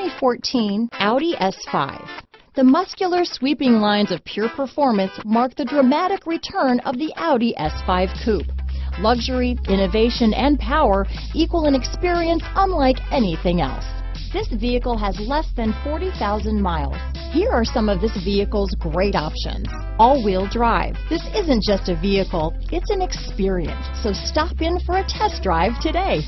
2014 Audi S5. The muscular sweeping lines of pure performance mark the dramatic return of the Audi S5 Coupe. Luxury, innovation, and power equal an experience unlike anything else. This vehicle has less than 40,000 miles. Here are some of this vehicle's great options. All-wheel drive. This isn't just a vehicle, it's an experience. So stop in for a test drive today.